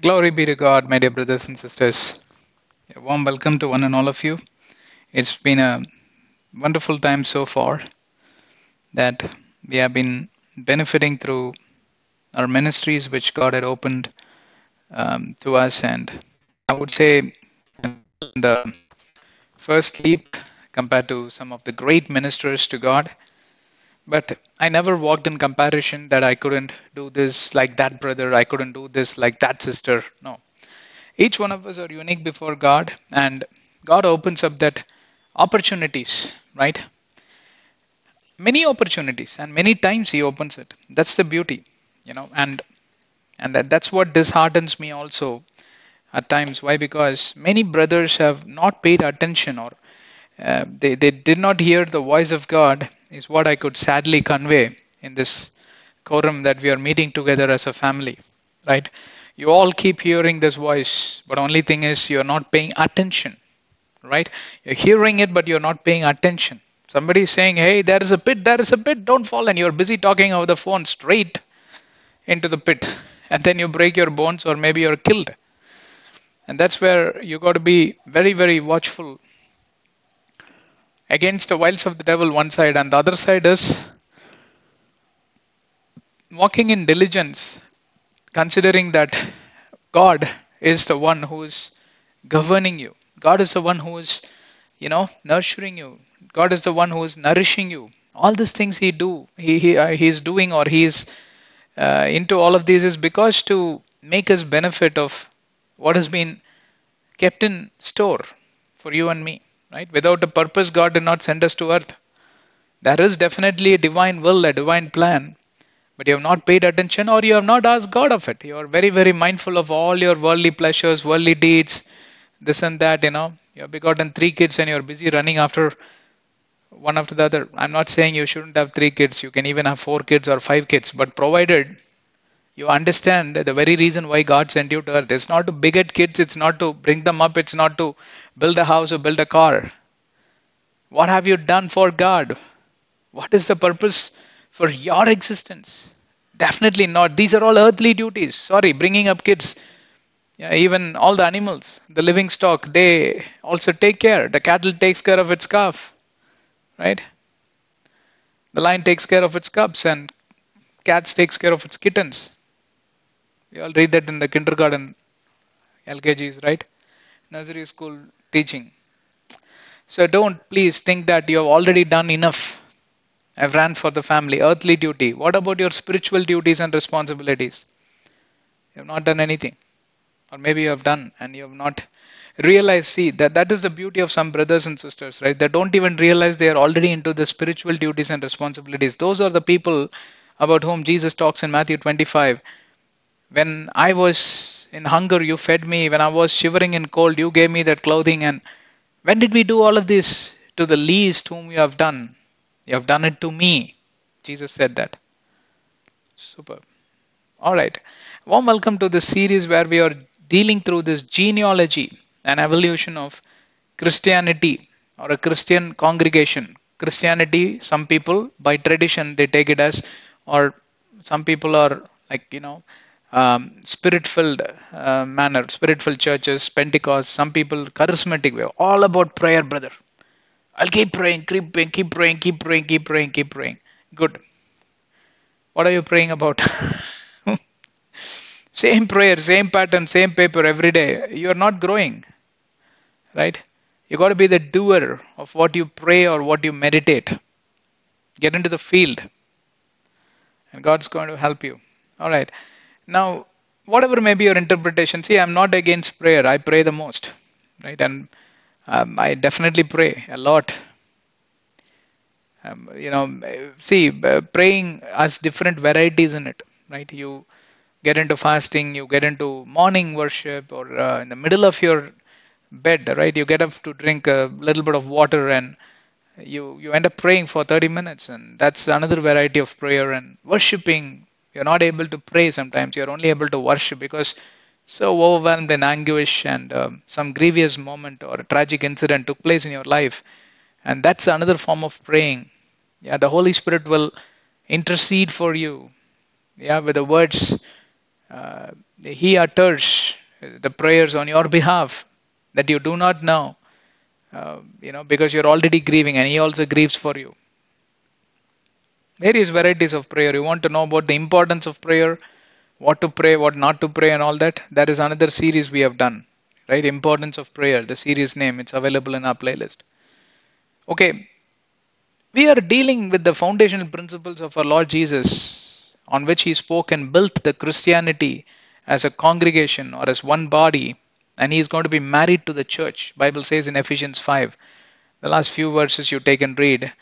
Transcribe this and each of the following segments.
Glory be to God, my dear brothers and sisters. A warm welcome to one and all of you. It's been a wonderful time so far that we have been benefiting through our ministries which God had opened um, to us. And I would say the first leap compared to some of the great ministers to God. But I never walked in comparison that I couldn't do this like that brother, I couldn't do this like that sister. No. Each one of us are unique before God, and God opens up that opportunities, right? Many opportunities, and many times He opens it. That's the beauty, you know, and and that, that's what disheartens me also at times. Why? Because many brothers have not paid attention or uh, they, they did not hear the voice of God, is what I could sadly convey in this quorum that we are meeting together as a family, right? You all keep hearing this voice, but only thing is you're not paying attention, right? You're hearing it, but you're not paying attention. Somebody is saying, Hey, there is a pit, there is a pit, don't fall, and you're busy talking over the phone straight into the pit, and then you break your bones, or maybe you're killed. And that's where you got to be very, very watchful against the wiles of the devil one side and the other side is walking in diligence considering that god is the one who is governing you. God is the one who is you know nurturing you. God is the one who is nourishing you. All these things he do he he, uh, he is doing or he is uh, into all of these is because to make us benefit of what has been kept in store for you and me right? Without a purpose, God did not send us to earth. There is definitely a divine will, a divine plan, but you have not paid attention or you have not asked God of it. You are very, very mindful of all your worldly pleasures, worldly deeds, this and that, you know. You have begotten three kids and you're busy running after one after the other. I'm not saying you shouldn't have three kids. You can even have four kids or five kids, but provided you understand the very reason why God sent you to earth. It's not to beget kids, it's not to bring them up, it's not to build a house or build a car. What have you done for God? What is the purpose for your existence? Definitely not. These are all earthly duties. Sorry, bringing up kids. Yeah, even all the animals, the living stock, they also take care. The cattle takes care of its calf, right? The lion takes care of its cubs, and cats takes care of its kittens. We all read that in the kindergarten, LKGs, right? Nursery school teaching. So don't please think that you have already done enough. I've ran for the family, earthly duty. What about your spiritual duties and responsibilities? You have not done anything. Or maybe you have done and you have not realized. See, that, that is the beauty of some brothers and sisters, right? They don't even realize they are already into the spiritual duties and responsibilities. Those are the people about whom Jesus talks in Matthew 25 when I was in hunger, you fed me. When I was shivering in cold, you gave me that clothing. And when did we do all of this? To the least whom you have done. You have done it to me. Jesus said that. Super. All right. Warm welcome to this series where we are dealing through this genealogy and evolution of Christianity or a Christian congregation. Christianity, some people by tradition they take it as, or some people are like, you know, um, spirit filled uh, manner, spirit filled churches, Pentecost, some people charismatic way, all about prayer, brother. I'll keep praying, keep praying, keep praying, keep praying, keep praying, keep praying. Good. What are you praying about? same prayer, same pattern, same paper every day. You are not growing. Right? You got to be the doer of what you pray or what you meditate. Get into the field. And God's going to help you. All right. Now, whatever may be your interpretation, see, I'm not against prayer. I pray the most, right? And um, I definitely pray a lot. Um, you know, see, praying has different varieties in it, right? You get into fasting, you get into morning worship, or uh, in the middle of your bed, right? You get up to drink a little bit of water and you you end up praying for 30 minutes and that's another variety of prayer and worshiping you're not able to pray sometimes. You're only able to worship because so overwhelmed in anguish and um, some grievous moment or a tragic incident took place in your life. And that's another form of praying. Yeah, the Holy Spirit will intercede for you. Yeah, with the words uh, he utters the prayers on your behalf that you do not know uh, you know because you're already grieving and he also grieves for you various varieties of prayer. You want to know about the importance of prayer what to pray what not to pray and all that? That is another series we have done right? Importance of prayer the series name. It's available in our playlist. Okay. We are dealing with the foundational principles of our lord jesus on which he spoke and built the christianity as a congregation or as one body and he is going to be married to the church. Bible says in ephesians 5 the last few verses you take and read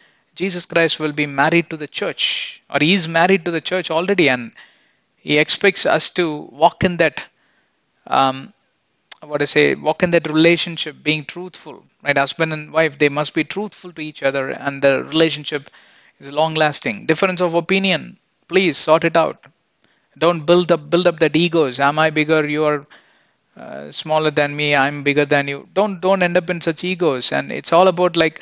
jesus christ will be married to the church or he is married to the church already and he expects us to walk in that um, what I say, walk in that relationship, being truthful, right? Husband and wife, they must be truthful to each other, and the relationship is long lasting. Difference of opinion, please sort it out. Don't build up build up that egos. Am I bigger? You are uh, smaller than me. I'm bigger than you. Don't don't end up in such egos. And it's all about like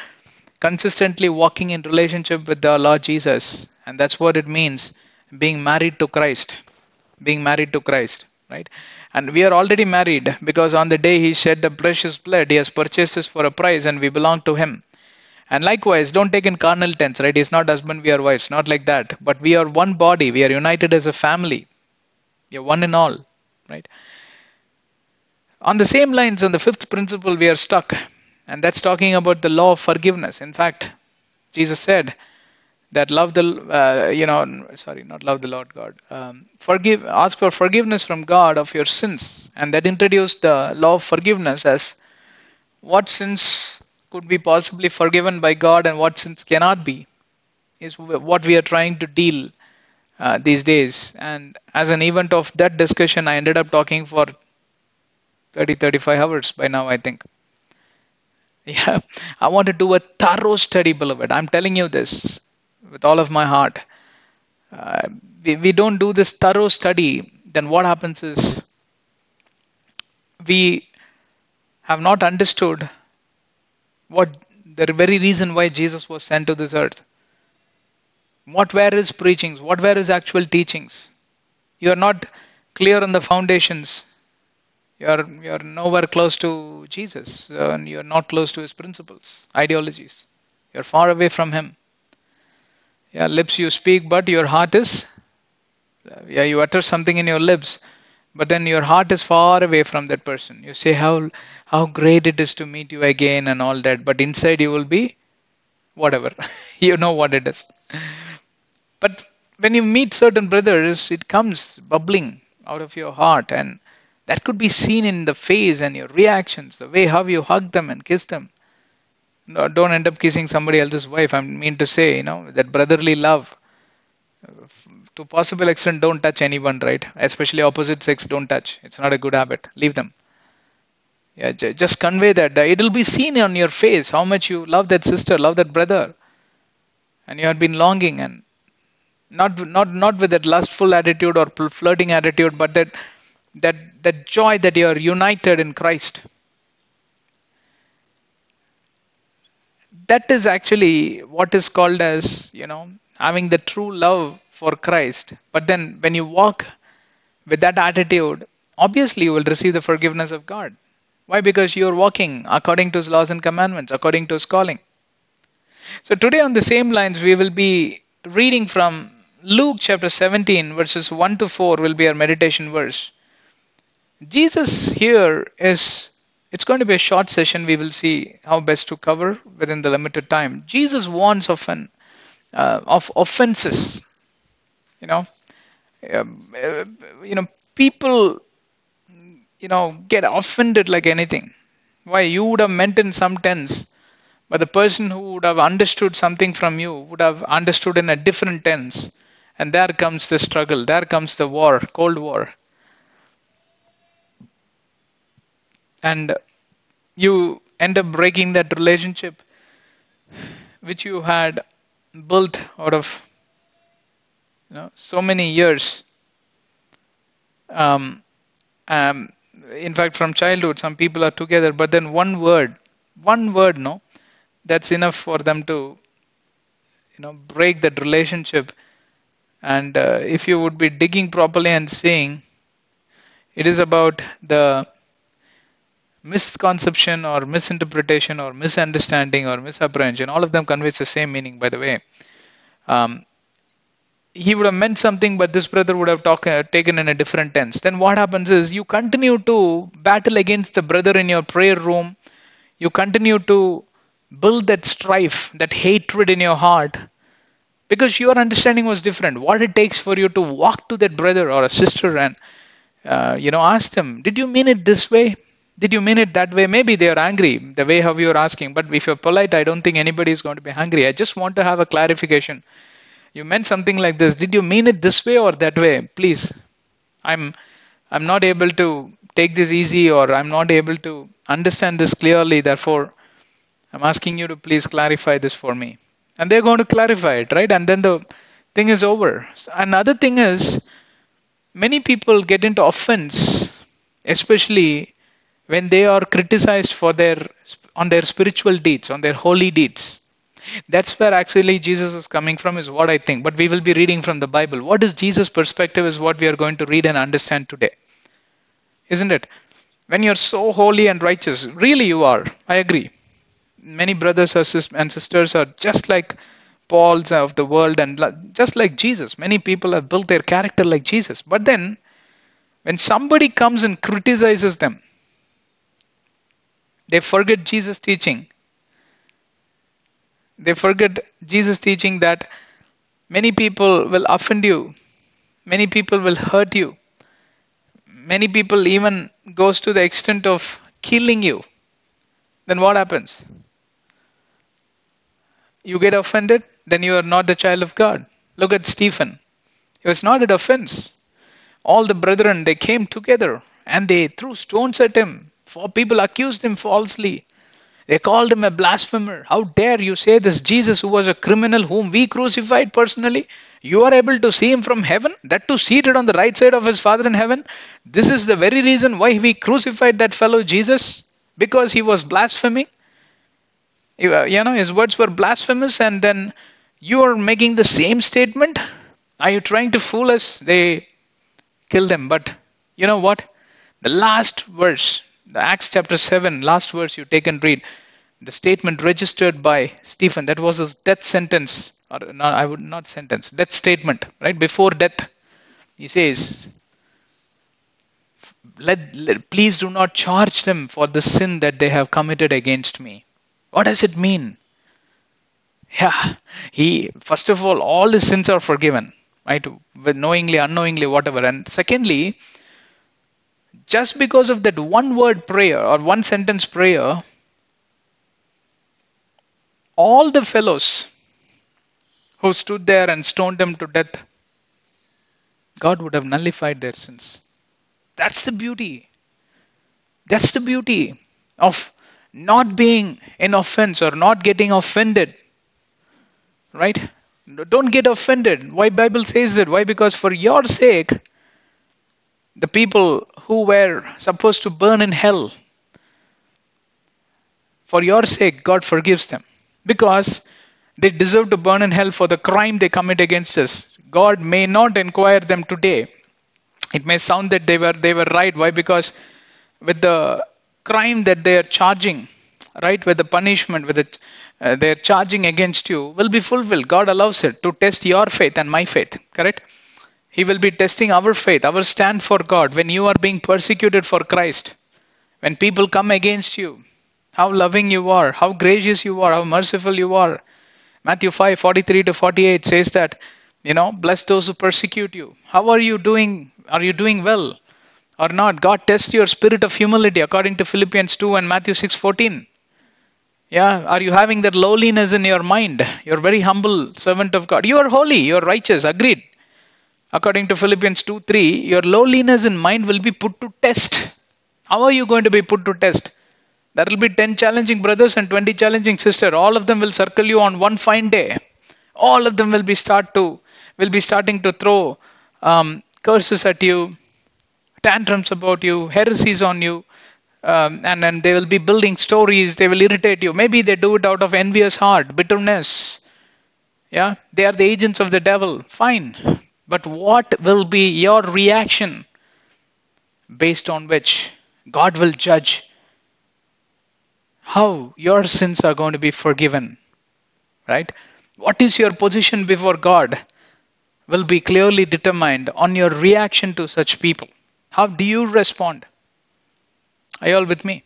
consistently walking in relationship with the Lord Jesus, and that's what it means being married to Christ. Being married to Christ right? And we are already married because on the day he shed the precious blood he has purchased us for a price and we belong to him. And likewise don't take in carnal tense right? It's not husband we are wives not like that. But we are one body we are united as a family. We are one in all right? On the same lines on the fifth principle we are stuck and that's talking about the law of forgiveness. In fact jesus said that love the uh, you know sorry not love the lord god. Um, forgive ask for forgiveness from god of your sins. And that introduced the law of forgiveness as what sins could be possibly forgiven by god and what sins cannot be is what we are trying to deal uh, these days. And as an event of that discussion i ended up talking for 30 35 hours by now i think yeah i want to do a thorough study beloved i'm telling you this with all of my heart. Uh, we, we don't do this thorough study, then what happens is we have not understood what the very reason why Jesus was sent to this earth. What were his preachings? What were his actual teachings? You are not clear on the foundations. You are, you are nowhere close to Jesus, and you are not close to his principles, ideologies. You are far away from him. Yeah lips you speak but your heart is yeah you utter something in your lips but then your heart is far away from that person. You say how how great it is to meet you again and all that but inside you will be whatever. You know what it is. But when you meet certain brothers it comes bubbling out of your heart and that could be seen in the face and your reactions the way how you hug them and kiss them no, don't end up kissing somebody else's wife. I mean to say, you know, that brotherly love. To possible extent, don't touch anyone, right? Especially opposite sex, don't touch. It's not a good habit. Leave them. Yeah, just convey that. It'll be seen on your face how much you love that sister, love that brother, and you have been longing and not not not with that lustful attitude or flirting attitude, but that that that joy that you are united in Christ. That is actually what is called as you know having the true love for christ. But then when you walk with that attitude obviously you will receive the forgiveness of god. Why? Because you are walking according to his laws and commandments according to his calling. So today on the same lines we will be reading from luke chapter 17 verses 1 to 4 will be our meditation verse jesus here is it's going to be a short session. We will see how best to cover within the limited time. Jesus warns often uh, of offenses. You know, um, uh, you know, people, you know, get offended like anything. Why you would have meant in some tense, but the person who would have understood something from you would have understood in a different tense, and there comes the struggle. There comes the war, Cold War. And you end up breaking that relationship which you had built out of you know so many years. Um, um, in fact from childhood some people are together but then one word one word no that's enough for them to you know break that relationship. And uh, if you would be digging properly and seeing It is about the misconception or misinterpretation or misunderstanding or misapprehension. All of them conveys the same meaning, by the way. Um, he would have meant something, but this brother would have talk, uh, taken in a different tense. Then what happens is you continue to battle against the brother in your prayer room. You continue to build that strife, that hatred in your heart, because your understanding was different. What it takes for you to walk to that brother or a sister and uh, you know ask them, did you mean it this way? Did you mean it that way? Maybe they are angry the way how you are asking, but if you're polite, I don't think anybody is going to be angry. I just want to have a clarification. You meant something like this. Did you mean it this way or that way? Please. I'm i'm not able to take this easy or i'm not able to understand this clearly. Therefore i'm asking you to please clarify this for me. And they're going to clarify it right? And then the thing is over. Another thing is many people get into offense especially when they are criticized for their on their spiritual deeds on their holy deeds that's where actually Jesus is coming from, is what I think. But we will be reading from the Bible. What is Jesus' perspective is what we are going to read and understand today. Isn't it? When you're so holy and righteous, really you are. I agree. Many brothers and sisters are just like Paul's of the world and just like Jesus. Many people have built their character like Jesus. But then, when somebody comes and criticizes them, they forget Jesus' teaching they forget Jesus teaching that many people will offend you, many people will hurt you, many people even goes to the extent of killing you. Then what happens? You get offended, then you are not the child of God. Look at Stephen. It was not an offense. All the brethren they came together and they threw stones at him. For people accused him falsely. They called him a blasphemer. How dare you say this Jesus, who was a criminal whom we crucified personally? You are able to see him from heaven, that too seated on the right side of his Father in heaven. This is the very reason why we crucified that fellow Jesus, because he was blaspheming. You uh, know, his words were blasphemous, and then you are making the same statement. Are you trying to fool us? They killed them. But you know what? The last verse Acts chapter 7, last verse you take and read, the statement registered by Stephen, that was his death sentence, or I would not sentence, death statement, right? Before death, he says, let, let, please do not charge them for the sin that they have committed against me. What does it mean? Yeah, he first of all, all his sins are forgiven, right? Knowingly, unknowingly, whatever. And secondly, just because of that one word prayer or one sentence prayer, all the fellows who stood there and stoned them to death, God would have nullified their sins. That's the beauty. That's the beauty of not being in offense or not getting offended. Right? Don't get offended. Why Bible says that? Why? Because for your sake, the people who were supposed to burn in hell, for your sake, God forgives them because they deserve to burn in hell for the crime they commit against us. God may not inquire them today. It may sound that they were they were right. Why? Because with the crime that they are charging, right, with the punishment, with it, uh, they are charging against you, will be fulfilled. God allows it to test your faith and my faith. Correct? He will be testing our faith, our stand for God. When you are being persecuted for Christ, when people come against you, how loving you are, how gracious you are, how merciful you are. Matthew 5 43 to 48 says that, you know, bless those who persecute you. How are you doing? Are you doing well or not? God tests your spirit of humility according to Philippians 2 and Matthew 6 14. Yeah, are you having that lowliness in your mind? You're very humble servant of God. You are holy, you are righteous, agreed according to Philippians 2 3, your lowliness in mind will be put to test. How are you going to be put to test? There will be 10 challenging brothers and 20 challenging sisters. All of them will circle you on one fine day. All of them will be start to will be starting to throw um, curses at you, tantrums about you, heresies on you, um, and then they will be building stories. They will irritate you. Maybe they do it out of envious heart, bitterness. Yeah, they are the agents of the devil. Fine. But what will be your reaction based on which God will judge how your sins are going to be forgiven. Right? What is your position before God will be clearly determined on your reaction to such people. How do you respond? Are you all with me?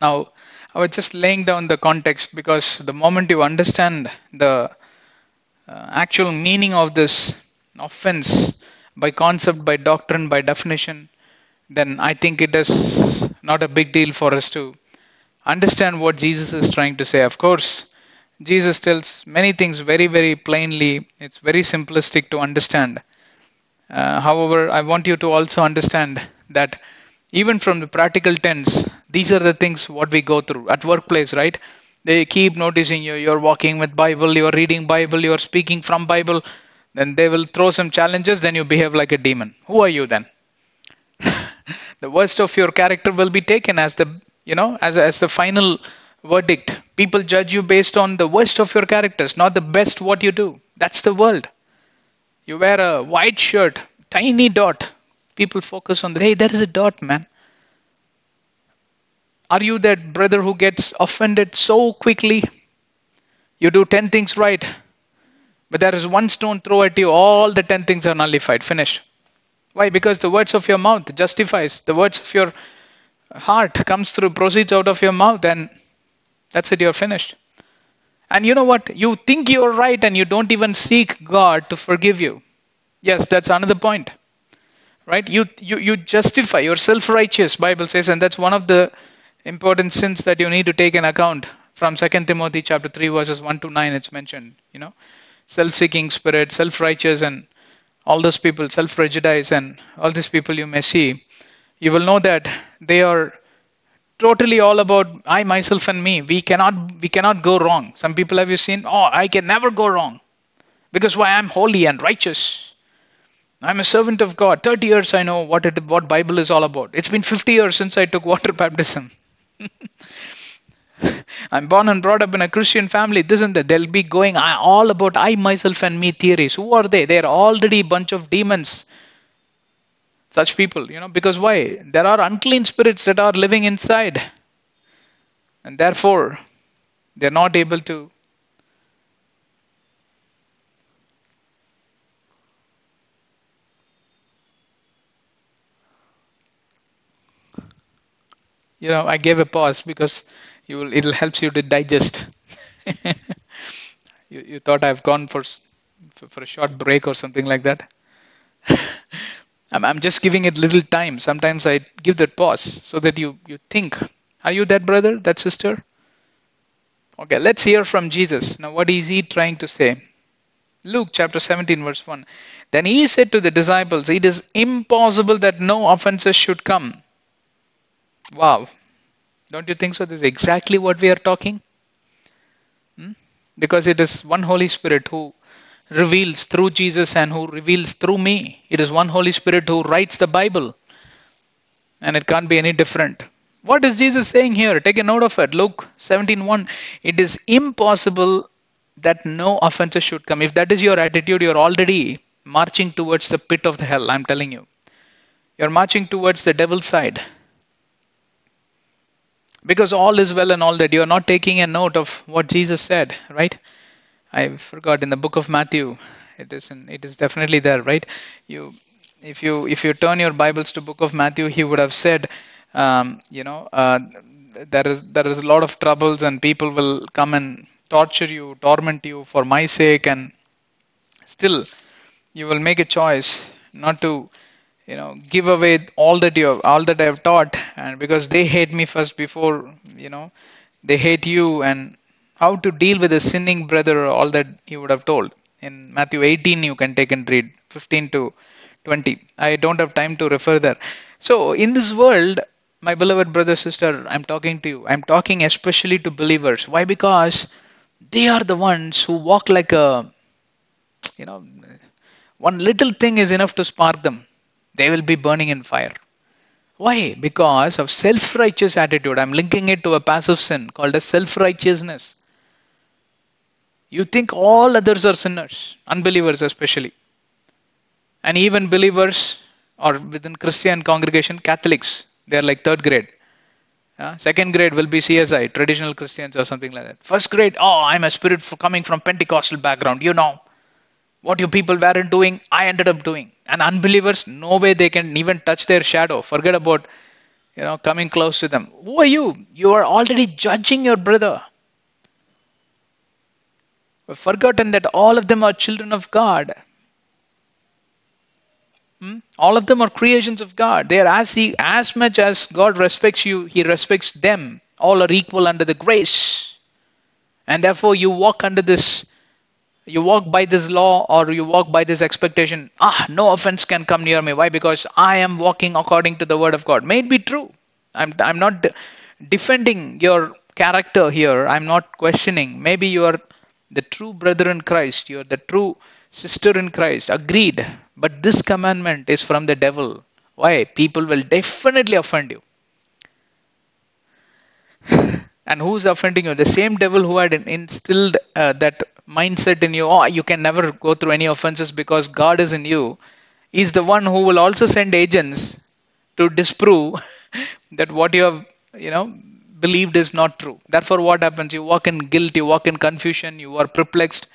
Now, I was just laying down the context because the moment you understand the uh, actual meaning of this offense by concept, by doctrine, by definition, then I think it is not a big deal for us to understand what Jesus is trying to say. Of course, Jesus tells many things very, very plainly. It's very simplistic to understand. Uh, however, I want you to also understand that even from the practical tense, these are the things what we go through at workplace, right? They keep noticing you. You're walking with Bible. You're reading Bible. You're speaking from Bible. Then they will throw some challenges. Then you behave like a demon. Who are you then? the worst of your character will be taken as the you know as as the final verdict. People judge you based on the worst of your characters, not the best what you do. That's the world. You wear a white shirt, tiny dot. People focus on the hey, there is a dot, man. Are you that brother who gets offended so quickly? You do 10 things right, but there is one stone thrown at you, all the 10 things are nullified, finished. Why? Because the words of your mouth justifies, the words of your heart comes through, proceeds out of your mouth, and that's it, you're finished. And you know what? You think you're right and you don't even seek God to forgive you. Yes, that's another point. Right? You you, you justify, you're self-righteous, Bible says, and that's one of the important sins that you need to take in account. From 2 Timothy chapter 3, verses 1 to 9, it's mentioned, you know, self-seeking spirit, self-righteous, and all those people, self-prejudice, and all these people you may see, you will know that they are totally all about I, myself, and me. We cannot we cannot go wrong. Some people have you seen? Oh, I can never go wrong because why I'm holy and righteous. I'm a servant of God. 30 years I know what it what Bible is all about. It's been 50 years since I took water baptism. I'm born and brought up in a Christian family. This and that. They'll be going all about I, myself, and me theories. Who are they? They're already a bunch of demons such people you know because why there are unclean spirits that are living inside and therefore they're not able to you know i gave a pause because you will it'll helps you to digest you, you thought i've gone for for a short break or something like that I'm, I'm just giving it little time. Sometimes I give that pause so that you, you think. Are you that brother, that sister? Okay, let's hear from Jesus. Now, what is he trying to say? Luke chapter 17, verse 1. Then he said to the disciples, It is impossible that no offenses should come. Wow. Don't you think so? This is exactly what we are talking. Hmm? Because it is one Holy Spirit who reveals through Jesus and who reveals through me. It is one Holy Spirit who writes the Bible. And it can't be any different. What is Jesus saying here? Take a note of it. Luke 17:1. It is impossible that no offenses should come. If that is your attitude, you're already marching towards the pit of the hell. I'm telling you. You're marching towards the devil's side. Because all is well and all that. You're not taking a note of what Jesus said, right? I forgot in the book of Matthew. It is in, it is definitely there, right? You if you if you turn your Bibles to book of Matthew, he would have said, um, you know, uh, there is there is a lot of troubles and people will come and torture you, torment you for my sake, and still you will make a choice not to you know give away all that you have, all that I have taught, and because they hate me first before you know they hate you and how to deal with a sinning brother, all that he would have told. In Matthew 18, you can take and read 15 to 20. I don't have time to refer there. So, in this world, my beloved brother, sister, I'm talking to you. I'm talking especially to believers. Why? Because they are the ones who walk like a, you know, one little thing is enough to spark them. They will be burning in fire. Why? Because of self righteous attitude. I'm linking it to a passive sin called as self righteousness. You think all others are sinners, unbelievers especially. And even believers, or within Christian congregation, Catholics, they're like third grade. Uh, second grade will be CSI, traditional Christians or something like that. First grade, oh, I'm a spirit coming from Pentecostal background. You know, what you people weren't doing, I ended up doing. And unbelievers, no way they can even touch their shadow. Forget about, you know, coming close to them. Who are you? You are already judging your brother. We've forgotten that all of them are children of God. Hmm? All of them are creations of God. They are as he, as much as God respects you, He respects them. All are equal under the grace, and therefore you walk under this. You walk by this law, or you walk by this expectation. Ah, no offense can come near me. Why? Because I am walking according to the word of God. May it be true. I'm I'm not de- defending your character here. I'm not questioning. Maybe you are the true brother in Christ. You are the true sister in Christ. Agreed. But this commandment is from the devil. Why? People will definitely offend you. And who's offending you? The same devil who had instilled uh, that mindset in you, oh, you can never go through any offenses because God is in you, is the one who will also send agents to disprove that what you have, you know, believed is not true. Therefore, what happens? You walk in guilt, you walk in confusion, you are perplexed,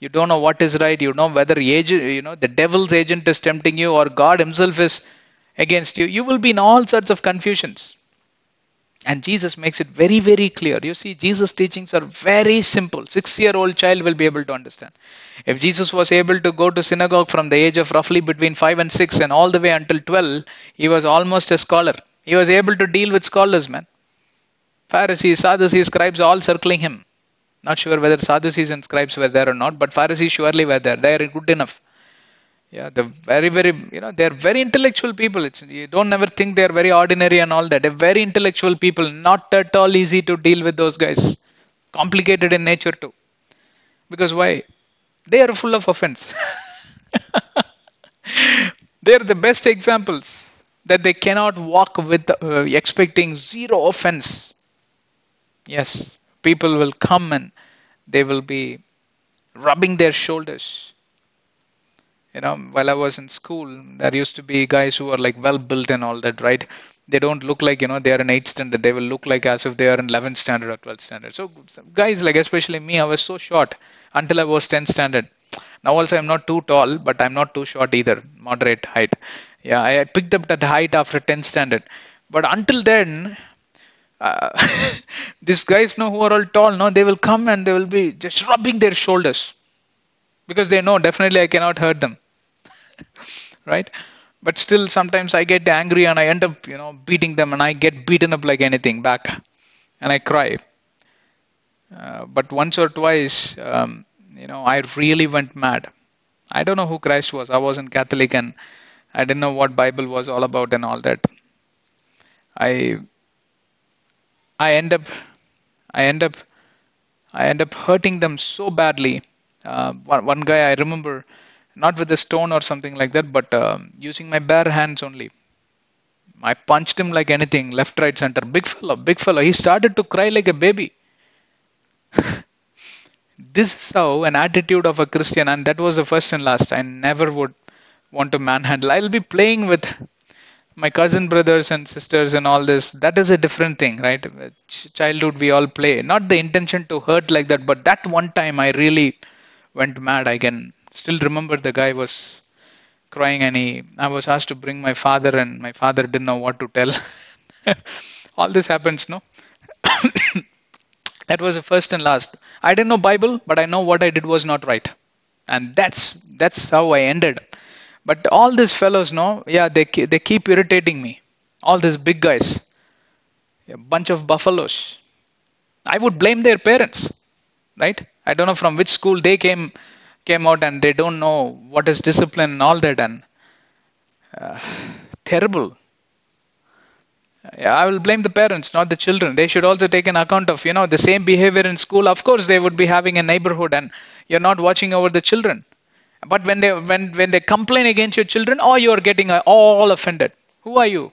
you don't know what is right, you know whether agent, you know the devil's agent is tempting you or God Himself is against you. You will be in all sorts of confusions. And Jesus makes it very, very clear. You see, Jesus' teachings are very simple. Six year old child will be able to understand. If Jesus was able to go to synagogue from the age of roughly between 5 and 6 and all the way until 12, he was almost a scholar. He was able to deal with scholars, man. Pharisees, Sadducees, scribes all circling him. Not sure whether Sadducees and scribes were there or not, but Pharisees surely were there. They are good enough. Yeah, they're very, very, you know, they're very intellectual people. It's you don't never think they're very ordinary and all that. They're very intellectual people. Not at all easy to deal with those guys. Complicated in nature too. Because why? They are full of offense. they're the best examples that they cannot walk with uh, expecting zero offense. Yes, people will come and they will be rubbing their shoulders. You know, while I was in school, there used to be guys who are like well built and all that, right? They don't look like, you know, they are in 8th standard. They will look like as if they are in 11th standard or 12th standard. So, guys, like especially me, I was so short until I was 10th standard. Now, also, I'm not too tall, but I'm not too short either, moderate height. Yeah, I picked up that height after 10th standard. But until then, uh, these guys know who are all tall no they will come and they will be just rubbing their shoulders because they know definitely i cannot hurt them right? But still sometimes i get angry and i end up you know beating them and i get beaten up like anything back and i cry. Uh, but once or twice um, you know i really went mad. I don't know who christ was. I wasn't catholic and i didn't know what bible was all about and all that. I I end up, I end up, I end up hurting them so badly. Uh, one, one guy I remember, not with a stone or something like that, but um, using my bare hands only. I punched him like anything, left, right, center. Big fellow, big fellow. He started to cry like a baby. this is how an attitude of a Christian, and that was the first and last. I never would want to manhandle. I'll be playing with my cousin brothers and sisters and all this that is a different thing right childhood we all play not the intention to hurt like that but that one time i really went mad i can still remember the guy was crying and he i was asked to bring my father and my father didn't know what to tell. All this happens no? That was the first and last. I didn't know bible but i know what i did was not right. And that's that's how i ended. But all these fellows, no, yeah, they they keep irritating me. All these big guys, a bunch of buffaloes. I would blame their parents, right? I don't know from which school they came came out and they don't know what is discipline and all that and uh, terrible. I will blame the parents, not the children. They should also take an account of, you know, the same behavior in school. Of course, they would be having a neighborhood and you're not watching over the children. But when they when when they complain against your children, oh, you are getting all offended. Who are you?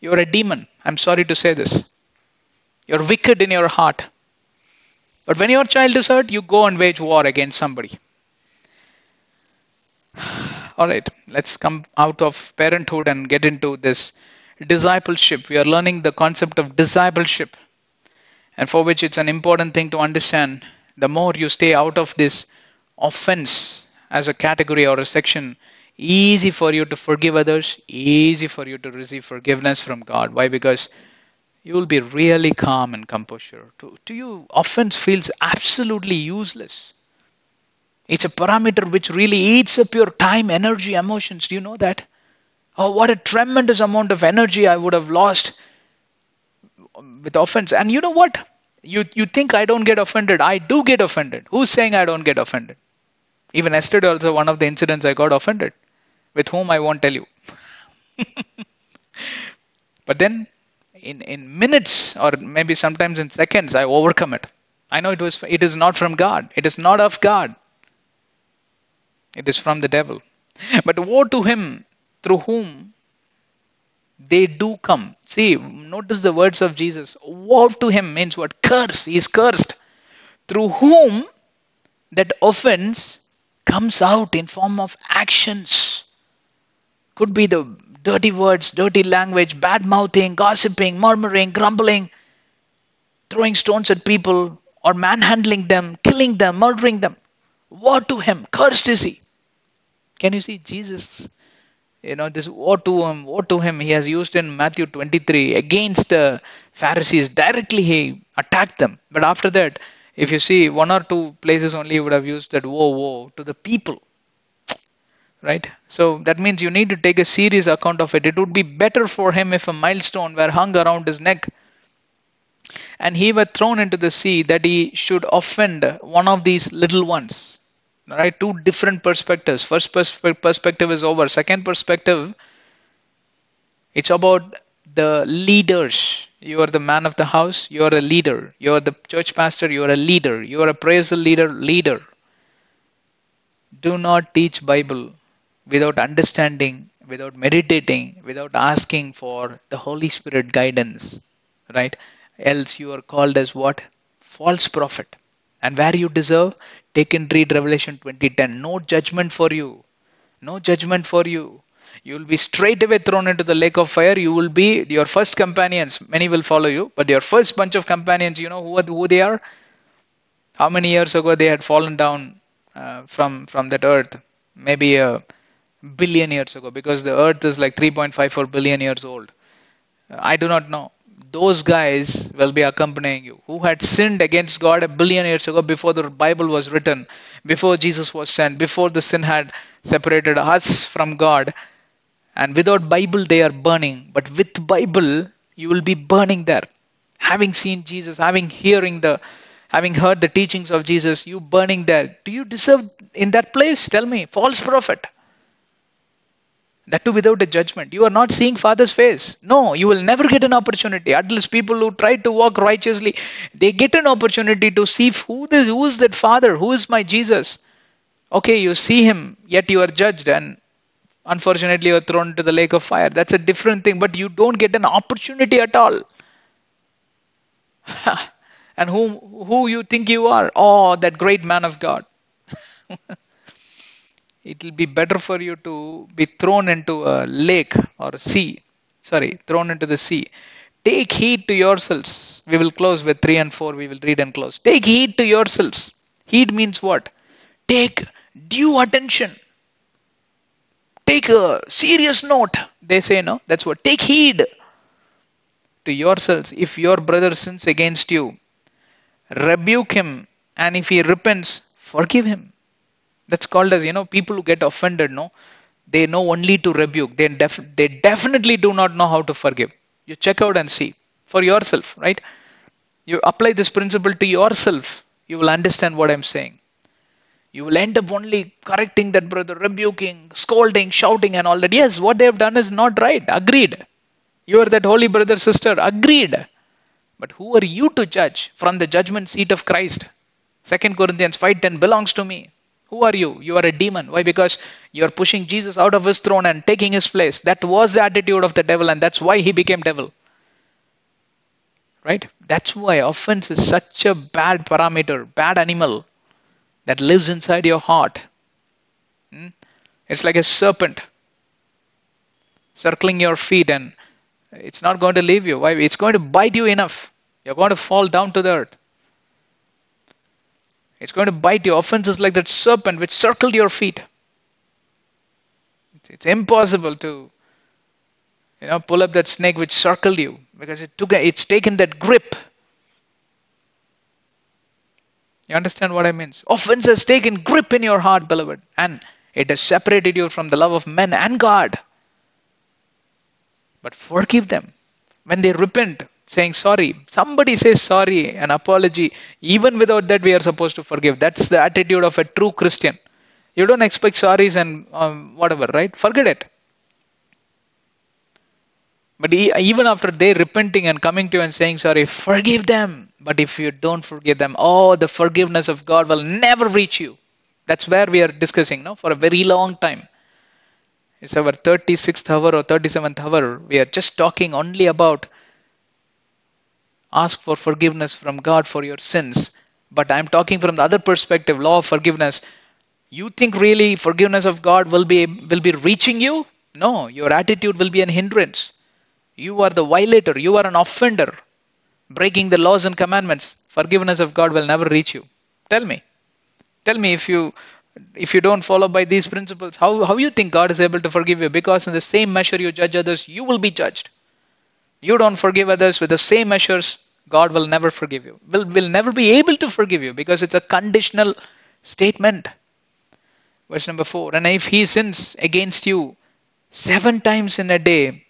You're a demon. I'm sorry to say this. You're wicked in your heart. But when your child is hurt, you go and wage war against somebody. all right, let's come out of parenthood and get into this discipleship. We are learning the concept of discipleship, and for which it's an important thing to understand. The more you stay out of this offense as a category or a section, easy for you to forgive others, easy for you to receive forgiveness from God. Why? Because you will be really calm and composure. To, to you, offense feels absolutely useless. It's a parameter which really eats up your time, energy, emotions. Do you know that? Oh, what a tremendous amount of energy I would have lost with offense. And you know what? You, you think I don't get offended. I do get offended. Who's saying I don't get offended? Even yesterday, also, one of the incidents I got offended, with whom I won't tell you. but then, in, in minutes or maybe sometimes in seconds, I overcome it. I know it was it is not from God. It is not of God. It is from the devil. But woe to him through whom they do come. See, notice the words of Jesus. Woe to him means what? Curse. He is cursed. Through whom that offense comes out in form of actions. Could be the dirty words, dirty language, bad mouthing, gossiping, murmuring, grumbling, throwing stones at people, or manhandling them, killing them, murdering them. Woe to him, cursed is he. Can you see Jesus? You know, this woe to him, woe to him, he has used in Matthew 23 against the Pharisees. Directly he attacked them. But after that, if you see one or two places only, he would have used that woe, woe to the people. Right? So that means you need to take a serious account of it. It would be better for him if a milestone were hung around his neck and he were thrown into the sea that he should offend one of these little ones right? Two different perspectives. First pers- perspective is over. Second perspective it's about the leaders. You are the man of the house you are a leader. You are the church pastor you are a leader. You are a praise leader leader. Do not teach bible without understanding without meditating without asking for the holy spirit guidance right? Else you are called as what? False prophet. And where you deserve take and read revelation 2010 no judgment for you. No judgment for you. You will be straight away thrown into the lake of fire. You will be your first companions. Many will follow you but your first bunch of companions you know who, are, who they are? How many years ago they had fallen down uh, from from that earth? Maybe a billion years ago because the earth is like 3.54 billion years old i do not know those guys will be accompanying you who had sinned against God a billion years ago before the Bible was written, before Jesus was sent, before the sin had separated us from God. And without Bible they are burning, but with Bible you will be burning there. Having seen Jesus, having hearing the having heard the teachings of Jesus, you burning there. Do you deserve in that place? Tell me, false prophet. That too without a judgment. You are not seeing Father's face. No, you will never get an opportunity. At least people who try to walk righteously, they get an opportunity to see who this, who is that Father, who is my Jesus. Okay, you see him, yet you are judged, and unfortunately you are thrown into the lake of fire. That's a different thing, but you don't get an opportunity at all. and who who you think you are? Oh, that great man of God. it will be better for you to be thrown into a lake or a sea. Sorry, thrown into the sea. Take heed to yourselves. We will close with 3 and 4. We will read and close. Take heed to yourselves. Heed means what? Take due attention. Take a serious note. They say, no? That's what. Take heed to yourselves. If your brother sins against you, rebuke him. And if he repents, forgive him that's called as you know people who get offended no? They know only to rebuke. They, def- they definitely do not know how to forgive. You check out and see. For yourself right? You apply this principle to yourself you will understand what i'm saying. You will end up only correcting that brother rebuking scolding shouting and all that. Yes what they have done is not right. Agreed. You are that holy brother sister. Agreed. But who are you to judge from the judgment seat of christ? 2 corinthians 5.10 belongs to me who are you? You are a demon. Why? Because you are pushing Jesus out of his throne and taking his place. That was the attitude of the devil, and that's why he became devil. Right? That's why offense is such a bad parameter, bad animal that lives inside your heart. Hmm? It's like a serpent circling your feet and it's not going to leave you. Why? It's going to bite you enough. You're going to fall down to the earth. It's going to bite you. Offense is like that serpent which circled your feet. It's impossible to you know pull up that snake which circled you because it took it's taken that grip. You understand what I mean? Offense has taken grip in your heart, beloved, and it has separated you from the love of men and God. But forgive them when they repent, saying sorry. Somebody says sorry, an apology. Even without that, we are supposed to forgive. That's the attitude of a true Christian. You don't expect sorries and um, whatever, right? Forget it. But even after they repenting and coming to you and saying sorry, forgive them. But if you don't forgive them, oh, the forgiveness of God will never reach you. That's where we are discussing, no, for a very long time. It's our 36th hour or 37th hour. We are just talking only about ask for forgiveness from God for your sins. But I'm talking from the other perspective, law of forgiveness. You think really forgiveness of God will be will be reaching you? No, your attitude will be an hindrance. You are the violator, you are an offender, breaking the laws and commandments. Forgiveness of God will never reach you. Tell me. Tell me if you if you don't follow by these principles, how, how you think God is able to forgive you? Because in the same measure you judge others, you will be judged. You don't forgive others with the same measures, God will never forgive you. Will will never be able to forgive you because it's a conditional statement. Verse number four. And if he sins against you seven times in a day,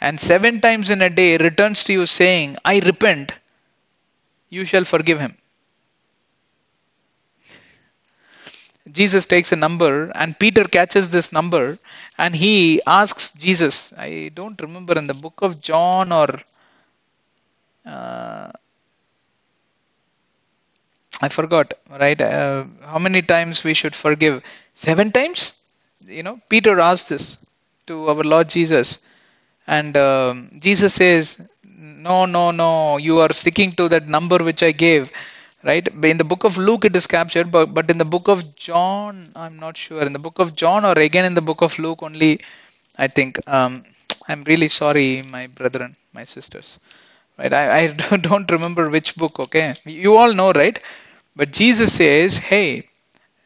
and seven times in a day returns to you saying, I repent, you shall forgive him. Jesus takes a number and Peter catches this number and he asks Jesus, I don't remember in the book of John or uh, I forgot, right? Uh, how many times we should forgive? Seven times? You know, Peter asked this to our Lord Jesus. And um, Jesus says, No, no, no, you are sticking to that number which I gave right? In the book of luke it is captured but, but in the book of john i'm not sure. In the book of john or again in the book of luke only i think um, i'm really sorry my brethren my sisters right? I, I don't remember which book okay? You all know right? But jesus says hey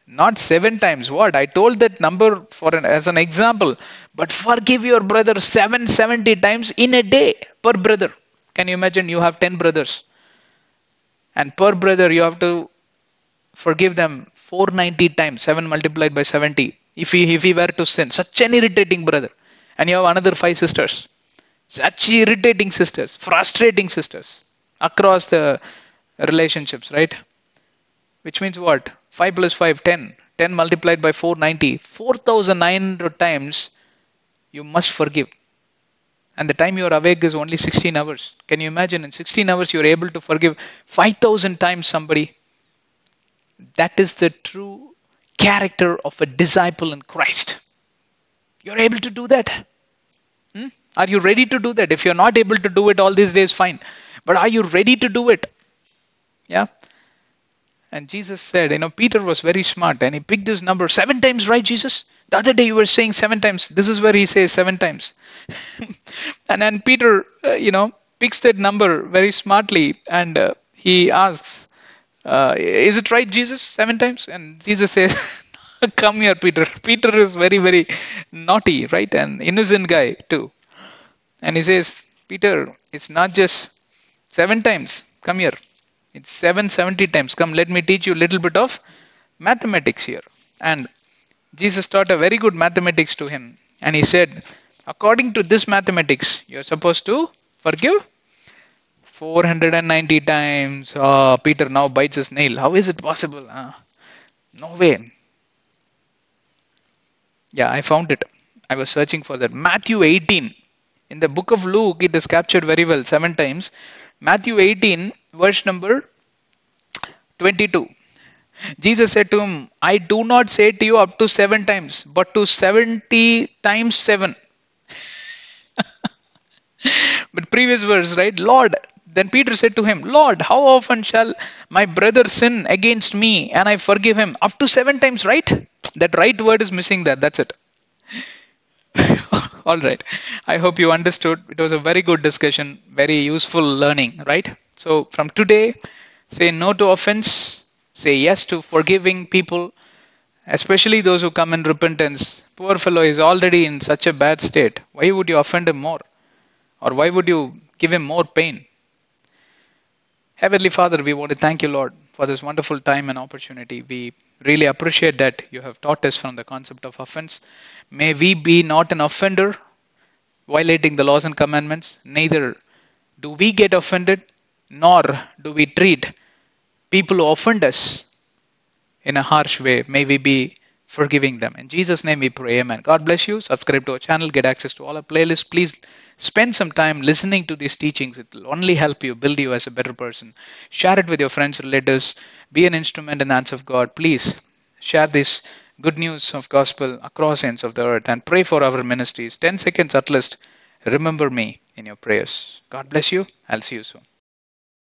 not seven times. What? I told that number for an, as an example. But forgive your brother 770 times in a day per brother. Can you imagine? You have 10 brothers and per brother you have to forgive them 490 times 7 multiplied by 70 if he if he were to sin such an irritating brother. And you have another five sisters. Such irritating sisters frustrating sisters across the relationships right? Which means what? 5 plus 5 10 10 multiplied by 490 4900 times you must forgive and the time you are awake is only 16 hours. Can you imagine? In 16 hours, you're able to forgive 5,000 times somebody. That is the true character of a disciple in Christ. You're able to do that. Hmm? Are you ready to do that? If you're not able to do it all these days, fine. But are you ready to do it? Yeah. And Jesus said, you know, Peter was very smart and he picked this number seven times, right, Jesus? The other day you were saying seven times. This is where he says seven times. and then Peter, uh, you know, picks that number very smartly and uh, he asks, uh, Is it right, Jesus? Seven times? And Jesus says, Come here, Peter. Peter is very, very naughty, right? And innocent guy, too. And he says, Peter, it's not just seven times. Come here. It's 770 times. Come, let me teach you a little bit of mathematics here. And Jesus taught a very good mathematics to him. And he said, according to this mathematics, you're supposed to forgive 490 times. Oh, Peter now bites his nail. How is it possible? Uh, no way. Yeah, I found it. I was searching for that. Matthew 18. In the book of Luke, it is captured very well seven times. Matthew 18, verse number 22. Jesus said to him, I do not say to you up to seven times, but to 70 times seven. but previous verse, right? Lord, then Peter said to him, Lord, how often shall my brother sin against me and I forgive him? Up to seven times, right? That right word is missing there. That's it. All right. I hope you understood. It was a very good discussion, very useful learning, right? So from today, say no to offense, say yes to forgiving people, especially those who come in repentance. Poor fellow is already in such a bad state. Why would you offend him more? Or why would you give him more pain? Heavenly Father, we want to thank you, Lord, for this wonderful time and opportunity. We really appreciate that you have taught us from the concept of offense. May we be not an offender, violating the laws and commandments, neither do we get offended, nor do we treat people who offend us in a harsh way. May we be forgiving them. In Jesus' name we pray, Amen. God bless you. Subscribe to our channel, get access to all our playlists. Please spend some time listening to these teachings. It will only help you, build you as a better person. Share it with your friends, relatives. Be an instrument in the hands of God. Please share this good news of gospel across ends of the earth and pray for our ministries. 10 seconds at least. Remember me in your prayers. God bless you. I'll see you soon.